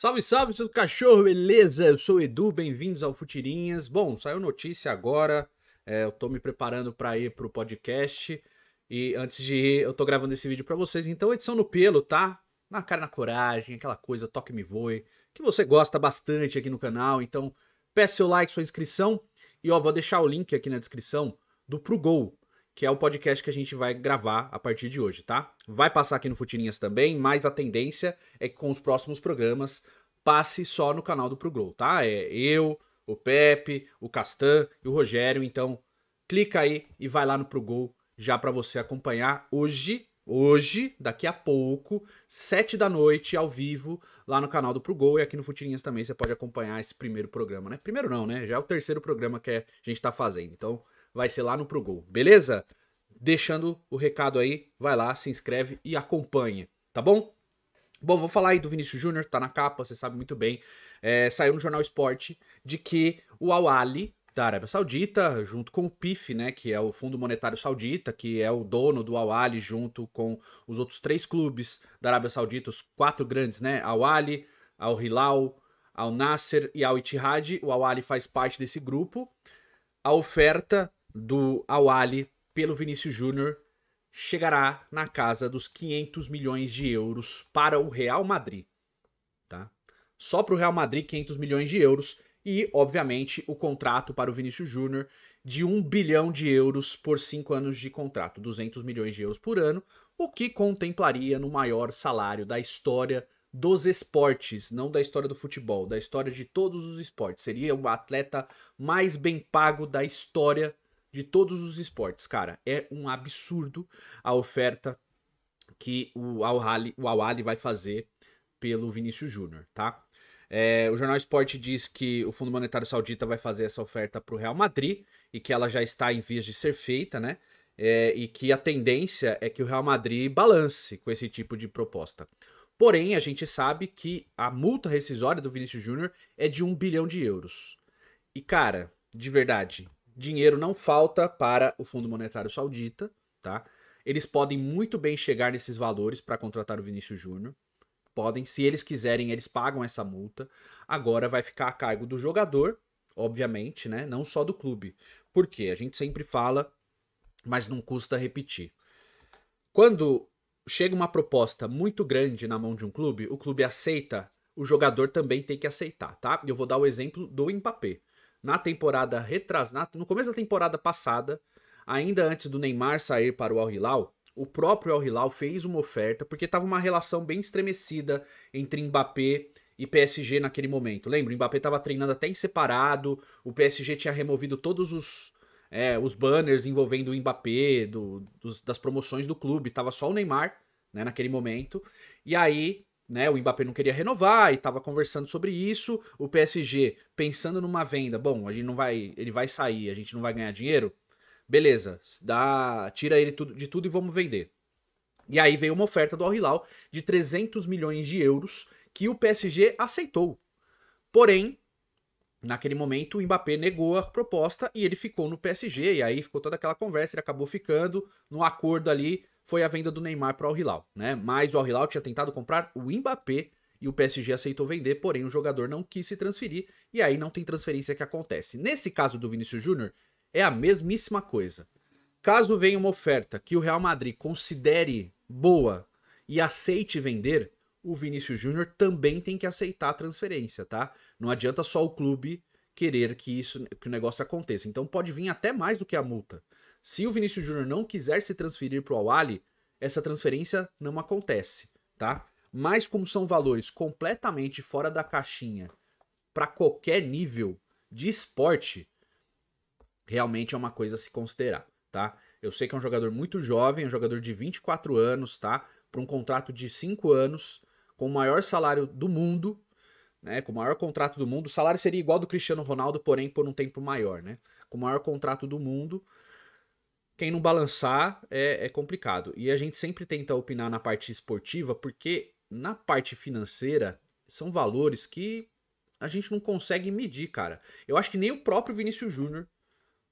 Salve, salve, seus cachorro, beleza? Eu sou o Edu, bem-vindos ao Futirinhas. Bom, saiu notícia agora, é, eu tô me preparando para ir pro podcast e antes de ir, eu tô gravando esse vídeo para vocês. Então, edição no pelo, tá? Na cara, na coragem, aquela coisa, toque me voe, que você gosta bastante aqui no canal. Então, peça seu like, sua inscrição e ó, vou deixar o link aqui na descrição do Pro Gol, que é o podcast que a gente vai gravar a partir de hoje, tá? Vai passar aqui no Futirinhas também, mas a tendência é que com os próximos programas passe só no canal do Pro tá? É eu, o Pepe, o Castan e o Rogério, então clica aí e vai lá no Pro já para você acompanhar hoje, hoje, daqui a pouco, sete da noite, ao vivo, lá no canal do Pro e aqui no Futirinhas também você pode acompanhar esse primeiro programa, né? Primeiro não, né? Já é o terceiro programa que a gente tá fazendo, então vai ser lá no Pro Gol, beleza? Deixando o recado aí, vai lá, se inscreve e acompanhe, tá bom? Bom, vou falar aí do Vinícius Júnior, tá na capa, você sabe muito bem. É, saiu no Jornal Esporte de que o Al-Ali, da Arábia Saudita, junto com o PIF, né, que é o Fundo Monetário Saudita, que é o dono do Al-Ali, junto com os outros três clubes da Arábia Saudita, os quatro grandes, né, Al-Ali, Al-Hilal, Al-Nasser e Al-Ittihad. O Al-Ali faz parte desse grupo. A oferta do Awali pelo Vinícius Júnior chegará na casa dos 500 milhões de euros para o Real Madrid. Tá? Só para o Real Madrid, 500 milhões de euros. E, obviamente, o contrato para o Vinícius Júnior de 1 bilhão de euros por 5 anos de contrato, 200 milhões de euros por ano, o que contemplaria no maior salário da história dos esportes, não da história do futebol, da história de todos os esportes. Seria o atleta mais bem pago da história de todos os esportes. Cara, é um absurdo a oferta que o Al-Ali Al vai fazer pelo Vinícius Júnior, tá? É, o Jornal Esporte diz que o Fundo Monetário Saudita vai fazer essa oferta para o Real Madrid e que ela já está em vias de ser feita, né? É, e que a tendência é que o Real Madrid balance com esse tipo de proposta. Porém, a gente sabe que a multa rescisória do Vinícius Júnior é de um bilhão de euros. E, cara, de verdade, dinheiro não falta para o Fundo Monetário Saudita, tá? Eles podem muito bem chegar nesses valores para contratar o Vinícius Júnior. Podem, se eles quiserem, eles pagam essa multa. Agora vai ficar a cargo do jogador, obviamente, né? Não só do clube. Porque a gente sempre fala, mas não custa repetir. Quando chega uma proposta muito grande na mão de um clube, o clube aceita, o jogador também tem que aceitar, tá? Eu vou dar o exemplo do Mbappé na temporada retrasada, no começo da temporada passada, ainda antes do Neymar sair para o Al Hilal, o próprio Al Hilal fez uma oferta porque estava uma relação bem estremecida entre Mbappé e PSG naquele momento. Lembra, o Mbappé estava treinando até em separado, o PSG tinha removido todos os é, os banners envolvendo o Mbappé, do, dos, das promoções do clube, tava só o Neymar, né, naquele momento. E aí né? O Mbappé não queria renovar e estava conversando sobre isso. O PSG pensando numa venda, bom, a gente não vai, ele vai sair, a gente não vai ganhar dinheiro. Beleza, dá, tira ele tudo, de tudo e vamos vender. E aí veio uma oferta do Al Hilal de 300 milhões de euros que o PSG aceitou. Porém, naquele momento o Mbappé negou a proposta e ele ficou no PSG e aí ficou toda aquela conversa, ele acabou ficando no acordo ali foi a venda do Neymar para o Al-Hilal, né? Mas o Al-Hilal tinha tentado comprar o Mbappé e o PSG aceitou vender, porém o jogador não quis se transferir e aí não tem transferência que acontece. Nesse caso do Vinícius Júnior, é a mesmíssima coisa. Caso venha uma oferta que o Real Madrid considere boa e aceite vender, o Vinícius Júnior também tem que aceitar a transferência, tá? Não adianta só o clube querer que isso que o negócio aconteça. Então pode vir até mais do que a multa. Se o Vinícius Júnior não quiser se transferir para o Awali, essa transferência não acontece, tá? Mas como são valores completamente fora da caixinha para qualquer nível de esporte, realmente é uma coisa a se considerar, tá? Eu sei que é um jogador muito jovem, é um jogador de 24 anos, tá? Para um contrato de 5 anos, com o maior salário do mundo, né? Com o maior contrato do mundo. O salário seria igual do Cristiano Ronaldo, porém por um tempo maior, né? Com o maior contrato do mundo quem não balançar é, é, complicado. E a gente sempre tenta opinar na parte esportiva, porque na parte financeira são valores que a gente não consegue medir, cara. Eu acho que nem o próprio Vinícius Júnior,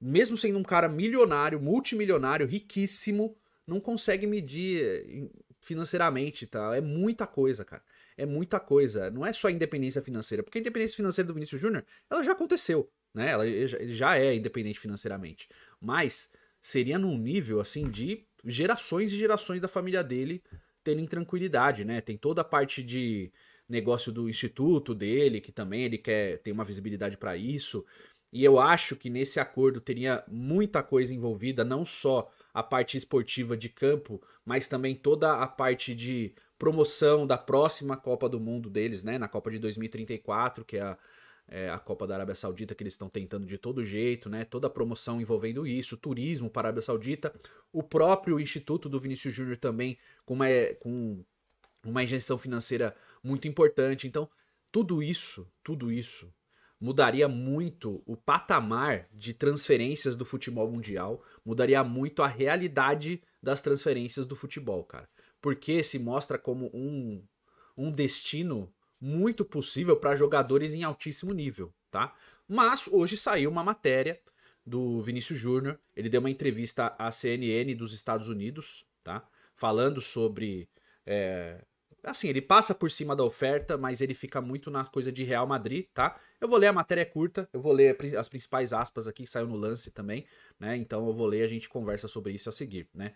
mesmo sendo um cara milionário, multimilionário, riquíssimo, não consegue medir eh, financeiramente, tá? É muita coisa, cara. é muita coisa. Não é só a independência financeira, porque a independência financeira do Vinícius Júnior, ela já aconteceu, né? Ela, ele já é independente financeiramente. Mas seria num nível, assim, de gerações e gerações da família dele terem tranquilidade, né? Tem toda a parte de negócio do instituto dele, que também ele quer ter uma visibilidade para isso. E eu acho que nesse acordo teria muita coisa envolvida, não só a parte esportiva de campo, mas também toda a parte de promoção da próxima Copa do Mundo deles, né? Na Copa de 2034, que é a, é a Copa da Arábia Saudita, que eles estão tentando de todo jeito, né? Toda a promoção envolvendo isso, turismo para a Arábia Saudita, o próprio Instituto do Vinícius Júnior também com uma, com uma injeção financeira muito importante. Então, tudo isso, tudo isso mudaria muito o patamar de transferências do futebol mundial, mudaria muito a realidade das transferências do futebol, cara. Porque se mostra como um, um destino muito possível para jogadores em altíssimo nível, tá? Mas hoje saiu uma matéria do Vinícius Júnior, ele deu uma entrevista à CNN dos Estados Unidos, tá? Falando sobre é, Assim, ele passa por cima da oferta, mas ele fica muito na coisa de Real Madrid, tá? Eu vou ler a matéria curta, eu vou ler as principais aspas aqui que saiu no lance também, né? Então eu vou ler, a gente conversa sobre isso a seguir, né?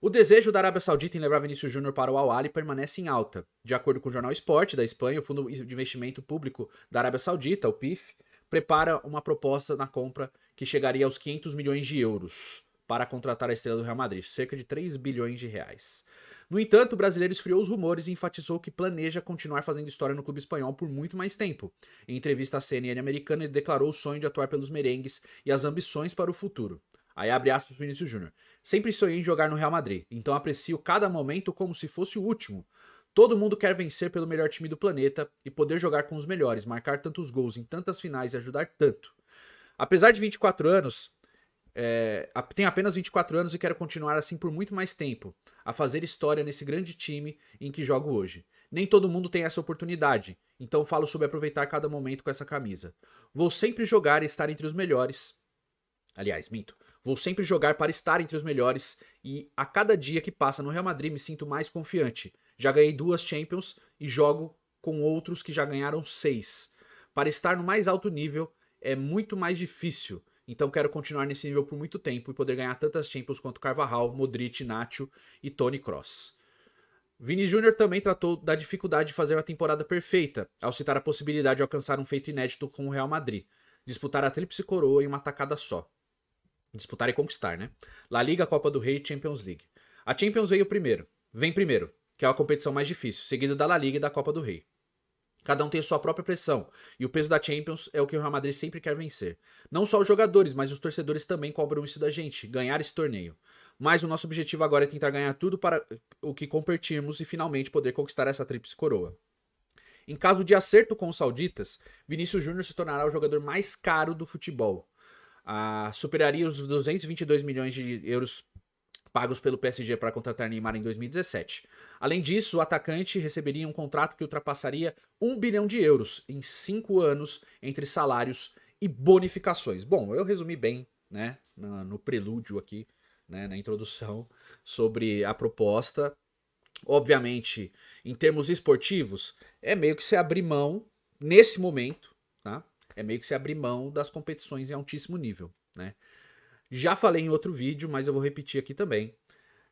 O desejo da Arábia Saudita em levar Vinícius Júnior para o Al-Ahly permanece em alta. De acordo com o jornal Esporte da Espanha, o Fundo de Investimento Público da Arábia Saudita, o PIF, prepara uma proposta na compra que chegaria aos 500 milhões de euros para contratar a estrela do Real Madrid, cerca de 3 bilhões de reais. No entanto, o brasileiro esfriou os rumores e enfatizou que planeja continuar fazendo história no clube espanhol por muito mais tempo. Em entrevista à CNN americana, ele declarou o sonho de atuar pelos merengues e as ambições para o futuro. Aí abre aspas para Vinícius Júnior. Sempre sonhei em jogar no Real Madrid, então aprecio cada momento como se fosse o último. Todo mundo quer vencer pelo melhor time do planeta e poder jogar com os melhores, marcar tantos gols em tantas finais e ajudar tanto. Apesar de 24 anos, é, tenho apenas 24 anos e quero continuar assim por muito mais tempo, a fazer história nesse grande time em que jogo hoje. Nem todo mundo tem essa oportunidade, então falo sobre aproveitar cada momento com essa camisa. Vou sempre jogar e estar entre os melhores. Aliás, minto. Vou sempre jogar para estar entre os melhores e a cada dia que passa no Real Madrid me sinto mais confiante. Já ganhei duas Champions e jogo com outros que já ganharam seis. Para estar no mais alto nível é muito mais difícil então quero continuar nesse nível por muito tempo e poder ganhar tantas Champions quanto Carvajal, Modric, Nacho e Tony Cross. Vini Júnior também tratou da dificuldade de fazer uma temporada perfeita, ao citar a possibilidade de alcançar um feito inédito com o Real Madrid, disputar a tríplice coroa em uma tacada só. Disputar e conquistar, né? La Liga, Copa do Rei e Champions League. A Champions veio primeiro, vem primeiro, que é a competição mais difícil, seguido da La Liga e da Copa do Rei. Cada um tem sua própria pressão, e o peso da Champions é o que o Real Madrid sempre quer vencer. Não só os jogadores, mas os torcedores também cobram isso da gente, ganhar esse torneio. Mas o nosso objetivo agora é tentar ganhar tudo para o que competirmos e finalmente poder conquistar essa tríplice coroa. Em caso de acerto com os sauditas, Vinícius Júnior se tornará o jogador mais caro do futebol. Ah, superaria os 222 milhões de euros pagos pelo PSG para contratar Neymar em 2017. Além disso, o atacante receberia um contrato que ultrapassaria 1 bilhão de euros em cinco anos entre salários e bonificações. Bom, eu resumi bem né, no prelúdio aqui, né, na introdução, sobre a proposta. Obviamente, em termos esportivos, é meio que se abrir mão, nesse momento, tá? É meio que se abrir mão das competições em altíssimo nível, né? Já falei em outro vídeo, mas eu vou repetir aqui também.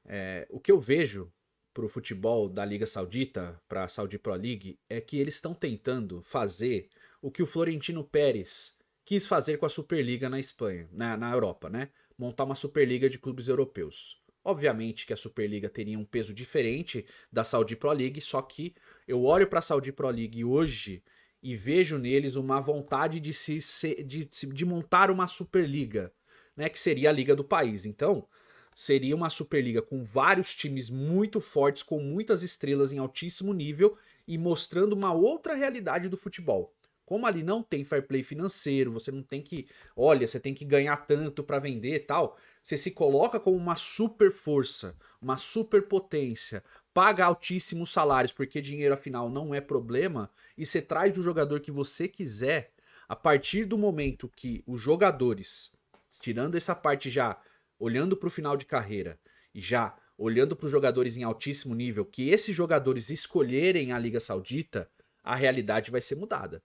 É, o que eu vejo para o futebol da Liga Saudita, para a Saudi Pro League, é que eles estão tentando fazer o que o Florentino Pérez quis fazer com a Superliga na Espanha, na, na Europa, né? Montar uma Superliga de clubes europeus. Obviamente que a Superliga teria um peso diferente da Saudi Pro League, só que eu olho para a Saudi Pro League hoje e vejo neles uma vontade de se de, de montar uma Superliga né, que seria a liga do país. Então, seria uma Superliga com vários times muito fortes, com muitas estrelas em altíssimo nível e mostrando uma outra realidade do futebol. Como ali não tem fair play financeiro, você não tem que, olha, você tem que ganhar tanto para vender e tal, você se coloca como uma super força, uma super potência, paga altíssimos salários porque dinheiro afinal não é problema e você traz o jogador que você quiser, a partir do momento que os jogadores tirando essa parte já, olhando para o final de carreira, e já olhando para os jogadores em altíssimo nível, que esses jogadores escolherem a Liga Saudita, a realidade vai ser mudada.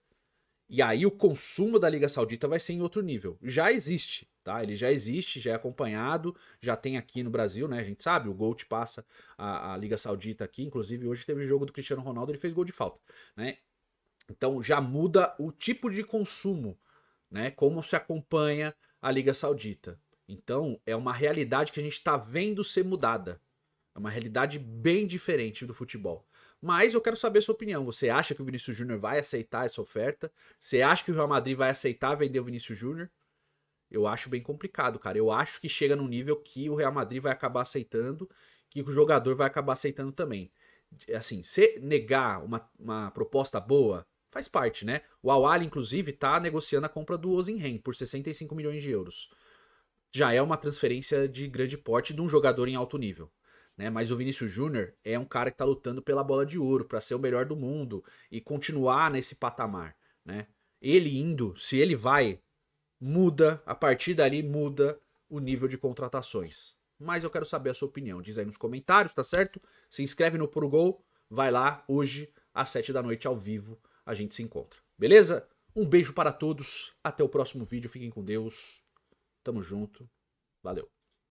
E aí o consumo da Liga Saudita vai ser em outro nível. Já existe, tá? Ele já existe, já é acompanhado, já tem aqui no Brasil, né? A gente sabe, o Gold passa a, a Liga Saudita aqui, inclusive hoje teve o jogo do Cristiano Ronaldo, ele fez gol de falta, né? Então já muda o tipo de consumo, né? Como se acompanha a Liga Saudita. Então é uma realidade que a gente está vendo ser mudada. É uma realidade bem diferente do futebol. Mas eu quero saber a sua opinião. Você acha que o Vinícius Júnior vai aceitar essa oferta? Você acha que o Real Madrid vai aceitar vender o Vinícius Júnior? Eu acho bem complicado, cara. Eu acho que chega num nível que o Real Madrid vai acabar aceitando, que o jogador vai acabar aceitando também. Assim, se negar uma, uma proposta boa, faz parte, né? O Awali, inclusive, tá negociando a compra do Ozenhen por 65 milhões de euros. Já é uma transferência de grande porte de um jogador em alto nível né? Mas o Vinícius Júnior é um cara que está lutando pela bola de ouro, para ser o melhor do mundo e continuar nesse patamar, né? Ele indo, se ele vai, muda, a partir dali muda o nível de contratações. Mas eu quero saber a sua opinião. Diz aí nos comentários, tá certo? Se inscreve no Puro Gol, vai lá hoje às 7 da noite ao vivo, a gente se encontra. Beleza? Um beijo para todos, até o próximo vídeo, fiquem com Deus. Tamo junto. Valeu.